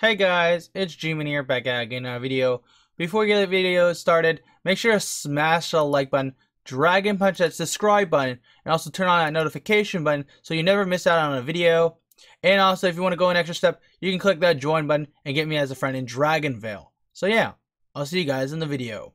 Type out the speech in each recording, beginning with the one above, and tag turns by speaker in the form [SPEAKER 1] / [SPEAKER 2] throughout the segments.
[SPEAKER 1] Hey guys, it's G-Man here back at again another video. Before we get the video started, make sure to smash the like button, dragon punch that subscribe button, and also turn on that notification button so you never miss out on a video. And also, if you want to go an extra step, you can click that join button and get me as a friend in Dragonvale. So yeah, I'll see you guys in the video.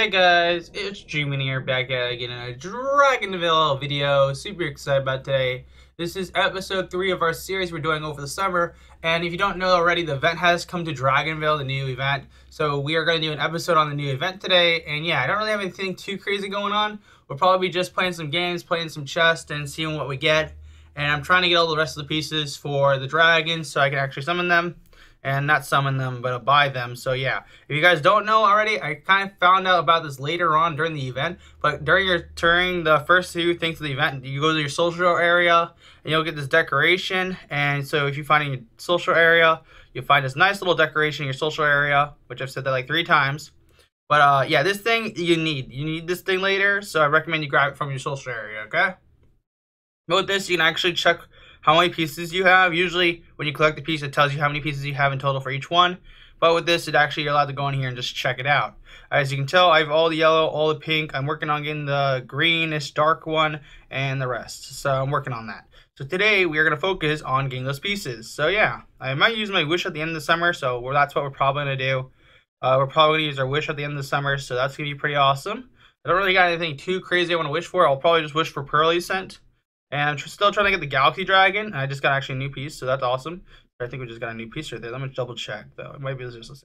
[SPEAKER 1] Hey guys, it's G-Man here back at again in a Dragonvale video. Super excited about today. This is episode 3 of our series we're doing over the summer. And if you don't know already, the event has come to Dragonvale, the new event. So we are going to do an episode on the new event today. And yeah, I don't really have anything too crazy going on. We'll probably be just playing some games, playing some chest, and seeing what we get. And I'm trying to get all the rest of the pieces for the dragons so I can actually summon them and not summon them, but buy them. So yeah, if you guys don't know already, I kind of found out about this later on during the event. But during your during the first two things of the event, you go to your social area and you'll get this decoration. And so if you find in your social area, you'll find this nice little decoration in your social area, which I've said that like three times. But uh, yeah, this thing you need. You need this thing later, so I recommend you grab it from your social area, okay? With this, you can actually check how many pieces you have. Usually when you collect the piece, it tells you how many pieces you have in total for each one. But with this, it actually you're allowed to go in here and just check it out. As you can tell, I have all the yellow, all the pink. I'm working on getting the greenish dark one and the rest. So I'm working on that. So today we are going to focus on getting those pieces. So yeah, I might use my wish at the end of the summer. So that's what we're probably going to do. Uh, we're probably going to use our wish at the end of the summer. So that's going to be pretty awesome. I don't really got anything too crazy I want to wish for. I'll probably just wish for Pearlescent. And I'm still trying to get the Galaxy Dragon. I just got actually a new piece, so that's awesome. I think we just got a new piece right there. Let me double check, though. It might be just the same.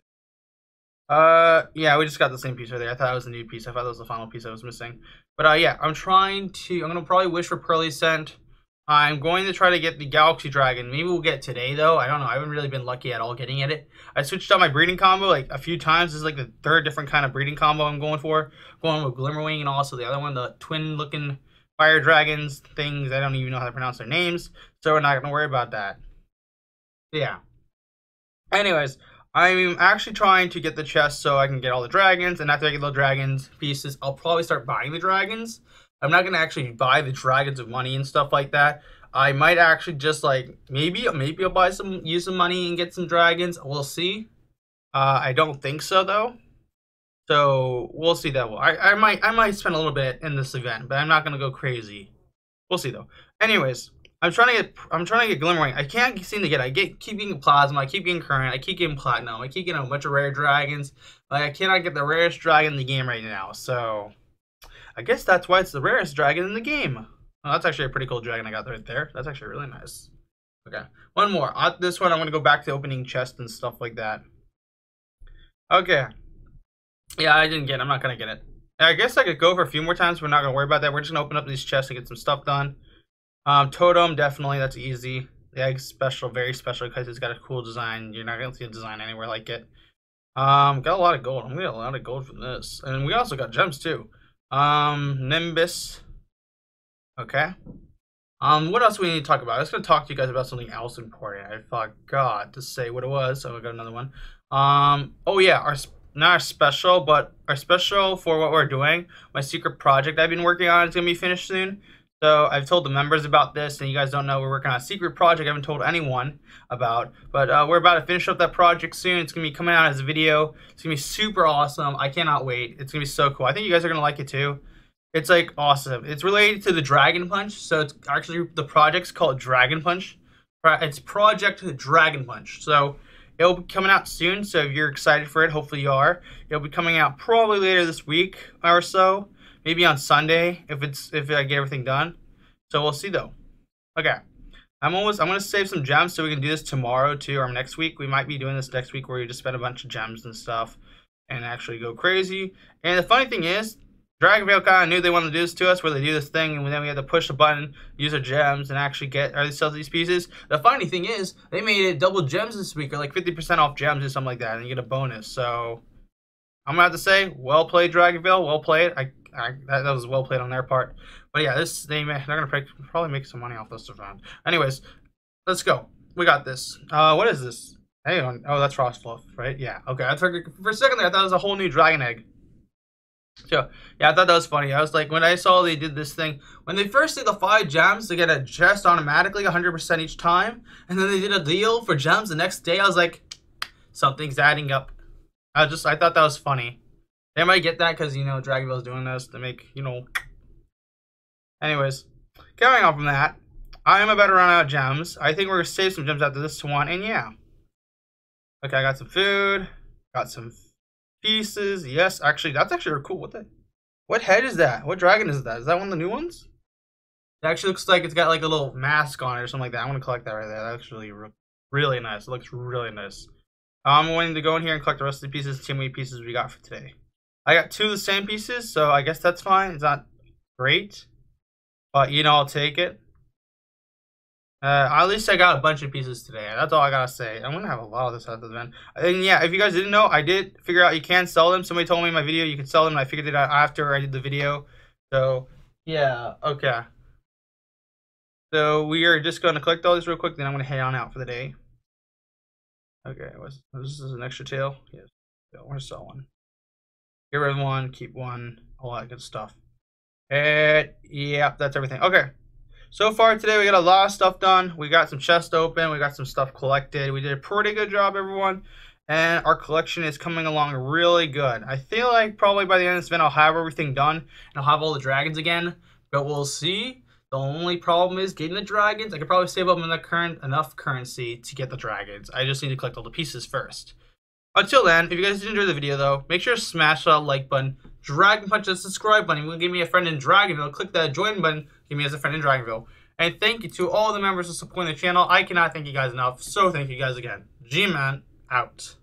[SPEAKER 1] Uh, yeah, we just got the same piece right there. I thought it was a new piece. I thought that was the final piece I was missing. But, uh, yeah, I'm trying to... I'm to probably wish for Pearlescent. I'm going to try to get the Galaxy Dragon. Maybe we'll get today, though. I don't know. I haven't really been lucky at all getting at it. I switched out my breeding combo, like, a few times. This is, like, the third different kind of breeding combo I'm going for. Going with Glimmerwing and also the other one, the twin-looking fire dragons, things. I don't even know how to pronounce their names, so we're not going to worry about that. Yeah. Anyways, I'm actually trying to get the chest so I can get all the dragons, and after I get the dragons pieces, I'll probably start buying the dragons. I'm not going to actually buy the dragons with money and stuff like that. I might actually just like, maybe, maybe I'll buy some, use some money and get some dragons. We'll see. Uh, I don't think so, though. So we'll see that. I, I might I might spend a little bit in this event, but I'm not gonna go crazy. We'll see though. Anyways, I'm trying to get I'm trying to get Glimmerwing. I can't seem to get. I get keep getting plasma. I keep getting current. I keep getting platinum. I keep getting a bunch of rare dragons. Like I cannot get the rarest dragon in the game right now. So I guess that's why it's the rarest dragon in the game. Oh, that's actually a pretty cool dragon I got right there. That's actually really nice. Okay, one more. Uh, this one I'm gonna go back to opening chest and stuff like that. Okay. Yeah, I didn't get it. I'm not going to get it. I guess I could go for a few more times. We're not going to worry about that. We're just going to open up these chests and get some stuff done. Um, Totem, definitely. That's easy. The egg special, very special because it's got a cool design. You're not going to see a design anywhere like it. Um, got a lot of gold. I'm going to get a lot of gold from this. And we also got gems too. Um, Nimbus. Okay. Um, what else we need to talk about? I was going to talk to you guys about something else important. I forgot to say what it was, so I got another one. Um, oh yeah, our not our special, but our special for what we're doing, my secret project I've been working on is going to be finished soon. So I've told the members about this, and you guys don't know we're working on a secret project I haven't told anyone about. But uh, we're about to finish up that project soon. It's going to be coming out as a video. It's going to be super awesome. I cannot wait. It's going to be so cool. I think you guys are going to like it too. It's like awesome. It's related to the Dragon Punch. So it's actually, the project's called Dragon Punch. It's Project the Dragon Punch. So It'll be coming out soon, so if you're excited for it, hopefully you are. It'll be coming out probably later this week or so, maybe on Sunday if it's if I get everything done. So we'll see though. Okay. I'm almost I'm gonna save some gems so we can do this tomorrow too or next week. We might be doing this next week where you just spend a bunch of gems and stuff and actually go crazy. And the funny thing is, Dragonvale kind of knew they wanted to do this to us, where they do this thing, and then we had to push the button, use our gems, and actually get or sell these pieces. The funny thing is, they made it double gems this week, or like 50% off gems or something like that, and you get a bonus. So I'm gonna have to say, well played, Dragon Dragonvale, well played. I, I that, that, was well played on their part. But yeah, this they they're gonna probably make some money off this event. Anyways, let's go. We got this. Uh, what is this? On. Oh, that's Frostfluff, right? Yeah. Okay. I for, for a second there, I thought it was a whole new dragon egg. So yeah, I thought that was funny. I was like, when I saw they did this thing, when they first did the five gems they get a chest automatically 100% each time, and then they did a deal for gems the next day, I was like, something's adding up. I just, I thought that was funny. They might get that because, you know, Dragonvale's doing this to make, you know. Anyways, going on from that, I am about to run out of gems. I think we're to save some gems after this to one, and yeah. Okay, I got some food, got some pieces. Yes, actually, that's actually cool. What the? What head is that? What dragon is that? Is that one of the new ones? It actually looks like it's got like a little mask on it or something like that. I'm gonna collect that right there. That looks really, really nice. It looks really nice. I'm going to go in here and collect the rest of the pieces. How many pieces we got for today. I got two of the same pieces, so I guess that's fine. It's not great, but you know I'll take it. Uh, at least I got a bunch of pieces today. That's all I gotta say. I'm gonna have a lot of this after the event. And yeah, if you guys didn't know, I did figure out you can sell them. Somebody told me in my video you can sell them, and I figured it out after I did the video. So yeah, okay. So we are just gonna collect all this real quick, then I'm gonna head on out for the day. Okay, what's, this is an extra tail. Yes, want to sell one. Get rid of one, keep one, all that good stuff. And yeah, that's everything. Okay. So far today, we got a lot of stuff done. We got some chests open. We got some stuff collected. We did a pretty good job, everyone. And our collection is coming along really good. I feel like probably by the end of this event, I'll have everything done. And I'll have all the dragons again. But we'll see. The only problem is getting the dragons. I could probably save up enough, current, enough currency to get the dragons. I just need to collect all the pieces first. Until then, if you guys did enjoy the video though, make sure to smash that like button, dragon punch the subscribe button. You will give me a friend in Dragonvale. Click that join button, give me as a friend in Dragonvale. And thank you to all the members who support the channel. I cannot thank you guys enough. So thank you guys again. G-Man out.